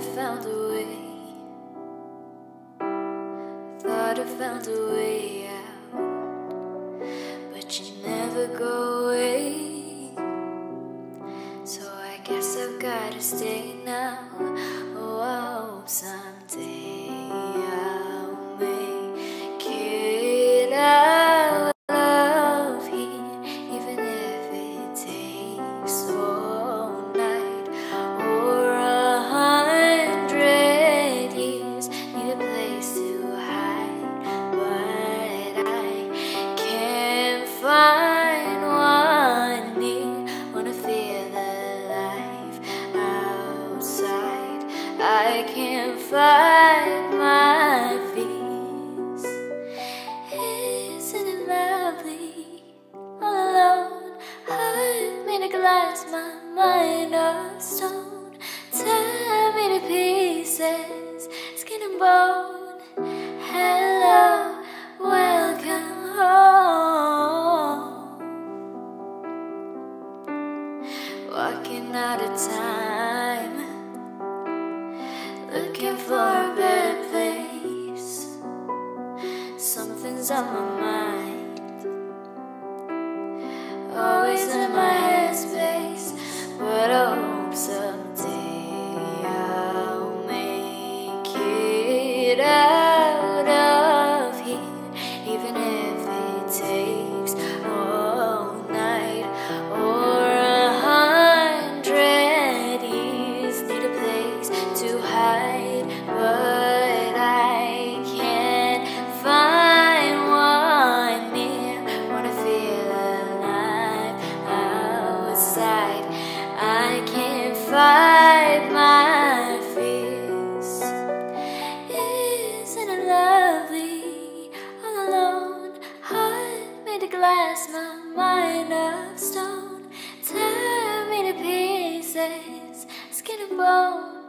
found a way. Thought I found a way out, but you never go away. So I guess I've gotta stay now. Oh, I hope I can't find my feet. Isn't it lovely? All alone, heart made of glass, my mind of stone. Tear me to pieces, skin and bone. Hello, welcome home. Walking out of time, looking for a better place. Something's on my mind, Skin and bone.